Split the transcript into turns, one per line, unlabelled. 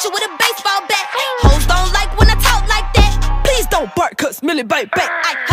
hit you with a baseball bat. Hoes don't like when I talk like that.
Please don't bark, cause Millie bite back.
I